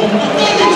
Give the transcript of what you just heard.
何?